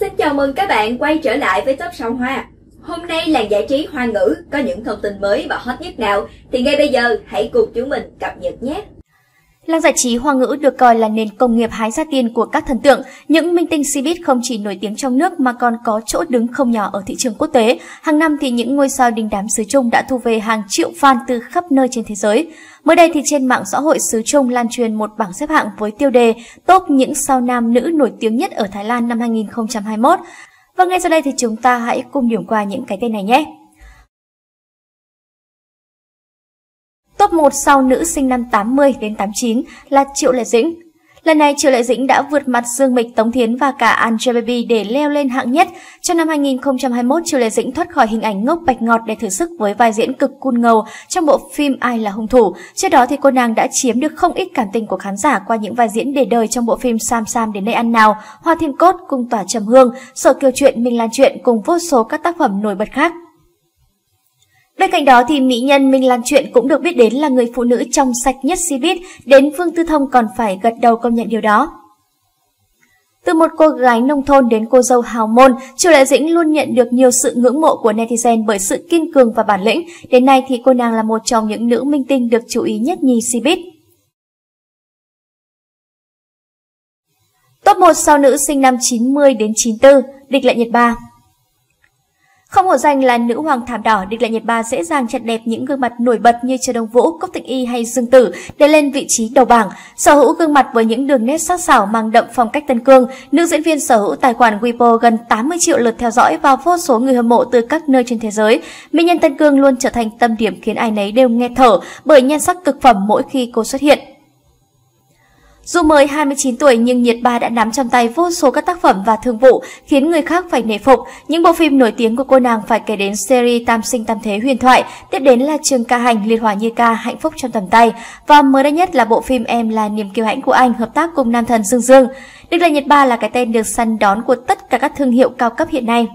Xin chào mừng các bạn quay trở lại với Top Song Hoa. Hôm nay làng giải trí hoa ngữ có những thông tin mới và hot nhất nào thì ngay bây giờ, hãy cùng chúng mình cập nhật nhé. Làng giải trí hoa ngữ được coi là nền công nghiệp hái ra tiền của các thần tượng. Những minh tinh Cbiz không chỉ nổi tiếng trong nước mà còn có chỗ đứng không nhỏ ở thị trường quốc tế. Hàng năm thì những ngôi sao đình đám xứ Trung đã thu về hàng triệu fan từ khắp nơi trên thế giới. Mới đây thì trên mạng xã hội xứ Trung lan truyền một bảng xếp hạng với tiêu đề Top những sao nam nữ nổi tiếng nhất ở Thái Lan năm 2021. Và ngay sau đây thì chúng ta hãy cùng điểm qua những cái tên này nhé. Top 1 sau nữ sinh năm 80 đến 89 là Triệu Lệ Dĩnh. Lần này Triệu Lệ Dĩnh đã vượt mặt Dương Mịch, Tống Thiến và cả Angelababy để leo lên hạng nhất. Trong năm 2021, Triệu Lệ Dĩnh thoát khỏi hình ảnh ngốc bạch ngọt để thử sức với vai diễn cực cun ngầu trong bộ phim Ai là hung thủ. Trước đó thì cô nàng đã chiếm được không ít cảm tình của khán giả qua những vai diễn để đời trong bộ phim Sam Sam đến đây ăn nào, Hoa Thiên Cốt, Cung tỏa trầm hương, Sở kiều chuyện, Minh Lan chuyện cùng vô số các tác phẩm nổi bật khác. Bên cạnh đó thì mỹ nhân Minh Lan Chuyện cũng được biết đến là người phụ nữ trong sạch nhất Cbiz, đến Phương Tư Thông còn phải gật đầu công nhận điều đó. Từ một cô gái nông thôn đến cô dâu hào môn, Triệu Lệ Dĩnh luôn nhận được nhiều sự ngưỡng mộ của netizen bởi sự kiên cường và bản lĩnh. Đến nay thì cô nàng là một trong những nữ minh tinh được chú ý nhất nhì Cbiz. Top 1 sao nữ sinh năm 90 đến 94, Địch lại Nhật Ba. Không hổ danh là nữ hoàng thảm đỏ, địch lệ Nhật Ba dễ dàng chặt đẹp những gương mặt nổi bật như Trần Đông Vũ, Cốc Tịnh Y hay Dương Tử để lên vị trí đầu bảng. Sở hữu gương mặt với những đường nét sắc sảo mang đậm phong cách Tân Cương, nữ diễn viên sở hữu tài khoản Weibo gần 80 triệu lượt theo dõi và vô số người hâm mộ từ các nơi trên thế giới. Mỹ nhân Tân Cương luôn trở thành tâm điểm khiến ai nấy đều nghe thở bởi nhan sắc cực phẩm mỗi khi cô xuất hiện. Dù mới 29 tuổi nhưng Nhiệt Ba đã nắm trong tay vô số các tác phẩm và thương vụ khiến người khác phải nể phục. Những bộ phim nổi tiếng của cô nàng phải kể đến series Tam sinh tam thế huyền thoại, tiếp đến là Trường ca hành, Liên hòa như ca, Hạnh phúc trong tầm tay và mới đây nhất là bộ phim Em là niềm kiêu hãnh của anh hợp tác cùng nam thần Dương Dương. Đức là Nhiệt Ba là cái tên được săn đón của tất cả các thương hiệu cao cấp hiện nay.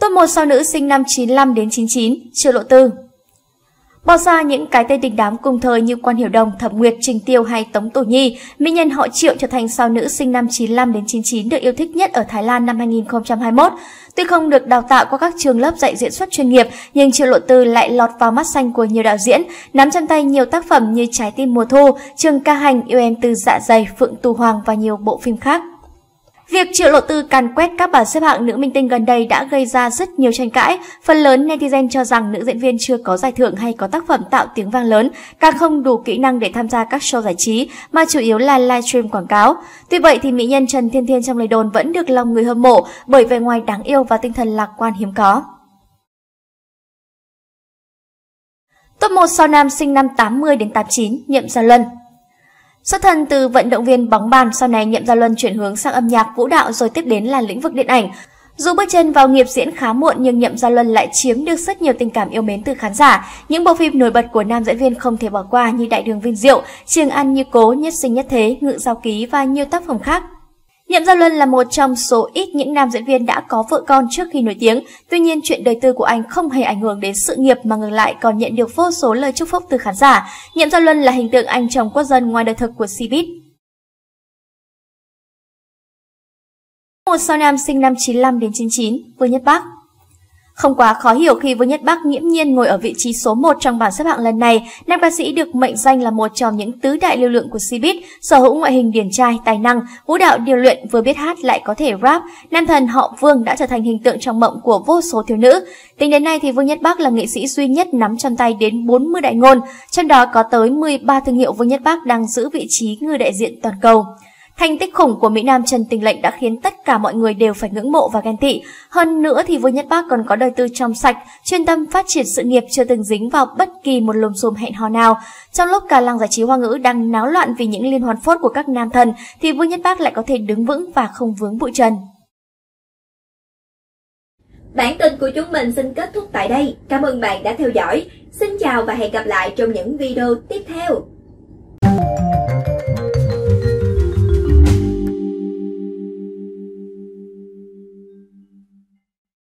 Top 1 sau nữ sinh năm 95 đến 99, Triệu Lộ Tư Bỏ ra những cái tên đình đám cùng thời như Quan Hiểu Đồng, Thẩm Nguyệt, Trình Tiêu hay Tống Tổ Nhi, mỹ nhân họ Triệu trở thành sao nữ sinh năm 95 đến 99 được yêu thích nhất ở Thái Lan năm 2021. Tuy không được đào tạo qua các trường lớp dạy diễn xuất chuyên nghiệp, nhưng Triệu Lộ Tư lại lọt vào mắt xanh của nhiều đạo diễn, nắm trong tay nhiều tác phẩm như Trái tim mùa thu, Trường ca hành, Yêu em từ dạ dày, Phượng Tu Hoàng và nhiều bộ phim khác. Việc Triệu Lộ Tư càn quét các bảng xếp hạng nữ minh tinh gần đây đã gây ra rất nhiều tranh cãi. Phần lớn netizen cho rằng nữ diễn viên chưa có giải thưởng hay có tác phẩm tạo tiếng vang lớn, càng không đủ kỹ năng để tham gia các show giải trí, mà chủ yếu là livestream quảng cáo. Tuy vậy thì mỹ nhân Trần Thiên Thiên trong lời đồn vẫn được lòng người hâm mộ bởi vẻ ngoài đáng yêu và tinh thần lạc quan hiếm có. Top 1 sau nam sinh năm 80 đến 89, Nhậm Gia Luân Xuất thân từ vận động viên bóng bàn, sau này Nhậm Gia Luân chuyển hướng sang âm nhạc, vũ đạo rồi tiếp đến là lĩnh vực điện ảnh. Dù bước chân vào nghiệp diễn khá muộn nhưng Nhậm Gia Luân lại chiếm được rất nhiều tình cảm yêu mến từ khán giả. Những bộ phim nổi bật của nam diễn viên không thể bỏ qua như Đại đường Vinh Diệu, Trường Ăn như Cố, Nhất sinh nhất thế, Ngự giao ký và nhiều tác phẩm khác. Nhậm Gia Luân là một trong số ít những nam diễn viên đã có vợ con trước khi nổi tiếng. Tuy nhiên, chuyện đời tư của anh không hề ảnh hưởng đến sự nghiệp mà ngược lại còn nhận được vô số lời chúc phúc từ khán giả. Nhậm Gia Luân là hình tượng anh chồng quốc dân ngoài đời thực của Cbiz. Một sao nam sinh năm 95 đến 99, Vương Nhất Bắc không quá khó hiểu khi Vương Nhất Bắc nghiễm nhiên ngồi ở vị trí số 1 trong bảng xếp hạng lần này, nam ca sĩ được mệnh danh là một trong những tứ đại lưu lượng của Cbiz, sở hữu ngoại hình điển trai, tài năng, vũ đạo điều luyện, vừa biết hát lại có thể rap. Nam thần họ Vương đã trở thành hình tượng trong mộng của vô số thiếu nữ. Tính đến nay thì Vương Nhất Bắc là nghệ sĩ duy nhất nắm trong tay đến 40 đại ngôn, trong đó có tới 13 thương hiệu Vương Nhất Bắc đang giữ vị trí người đại diện toàn cầu. Thành tích khủng của Mỹ Nam Trần Tình Lệnh đã khiến tất cả mọi người đều phải ngưỡng mộ và ghen tị. Hơn nữa thì Vương Nhất Bác còn có đời tư trong sạch, chuyên tâm phát triển sự nghiệp chưa từng dính vào bất kỳ một lùm xùm hẹn hò nào. Trong lúc cả làng giải trí hoa ngữ đang náo loạn vì những liên hoàn phốt của các nam thần, thì Vương Nhất Bác lại có thể đứng vững và không vướng bụi trần. Bản tin của chúng mình xin kết thúc tại đây. Cảm ơn bạn đã theo dõi. Xin chào và hẹn gặp lại trong những video tiếp theo.